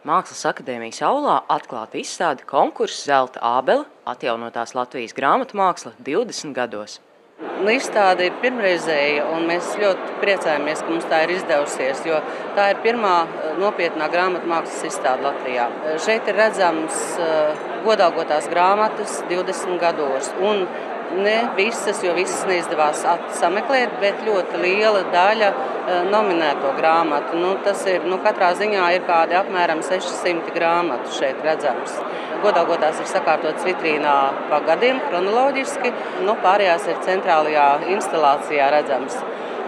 Mākslas akadēmijas aulā atklāta izstāde konkurss Zelta ābele atjaunotās Latvijas grāmatu māksla 20 gados. Nu, izstāde ir pirmreizēja, un mēs ļoti priecājamies, ka mums tā ir izdevusies. Tā ir pirmā eh, nopietnā grāmatu mākslas izstāde Latvijā. Šeit ir redzams eh, godalgotās grāmatas 20 gados. Un Ne visas, jo visas neizdevās sameklēt, bet ļoti liela daļa nominēto grāmatu. Nu, tas ir nu, katrā ziņā ir kādi apmēram 600 grāmatu šeit redzams. Godalgotās ir sakārtotas vitrīnā pa gadiem, kronoloģiski, nu, pārējās ir centrālajā instalācijā redzams.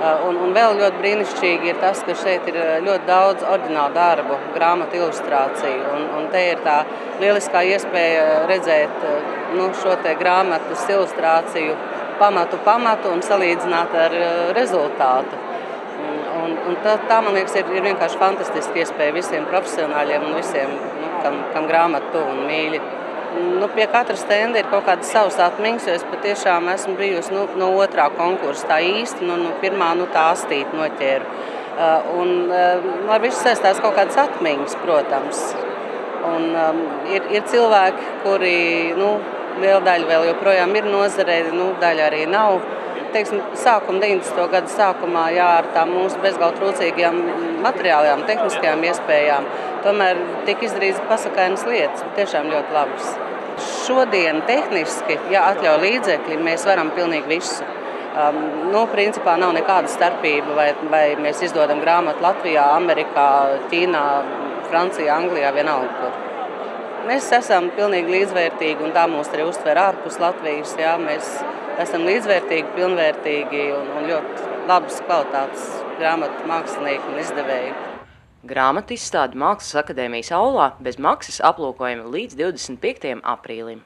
Eh, un, un vēl ļoti brīnišķīgi ir tas, ka šeit ir eh, ļoti daudz oriģinālu darbu, grāmatu ilustrāciju. Un, un te ir tā lieliskā iespēja redzēt eh, nu, šo grāmatas ilustrāciju pamatu pamatu un salīdzināt ar rezultātu. Un, un tā, tā, man liekas, ir, ir vienkārši fantastiska iespēja visiem profesionāļiem un visiem, nu, kam, kam grāmatu tuvu un mīļi nu, pie katra stenda ir kaut kādas savas atmiņas, jo es patiešām esmu bijusi nu, no otrā konkursa. Tā īsti nu, nu, pirmā nu, tā astīt noķēru. Uh, un, uh, ar visu saistās kaut kādas atmiņas, protams. Un, um, ir, ir cilvēki, kuri nu, liela daļa vēl joprojām ir nozarē, nu, daļa arī nav. Teiksim, sākuma 90. gada sākumā jā, ar tām mūsu bezgalīgi trūcīgajām materiālajām, tehniskajām iespējām, tomēr tika izdarītas pasakainas lietas, tiešām ļoti labas. Šodien tehniski, ja atļauj līdzekļi, mēs varam pilnīgi visu. Um, nu, principā nav nekāda starpība, vai, vai mēs izdodam grāmatu Latvijā, Amerikā, Ķīnā, Francijā, Anglijā, vienalga kur. Mēs esam pilnīgi līdzvērtīgi, un tā mūs arī uztver ārpus Latvijas. Jā, mēs esam līdzvērtīgi, pilnvērtīgi un, un ļoti labas kvalitātes grāmatu mākslinieki un izdevēji. Grāmatu izstāde Mākslas akadēmijas aulā bez maksas aplūkojama līdz 25. aprīlim.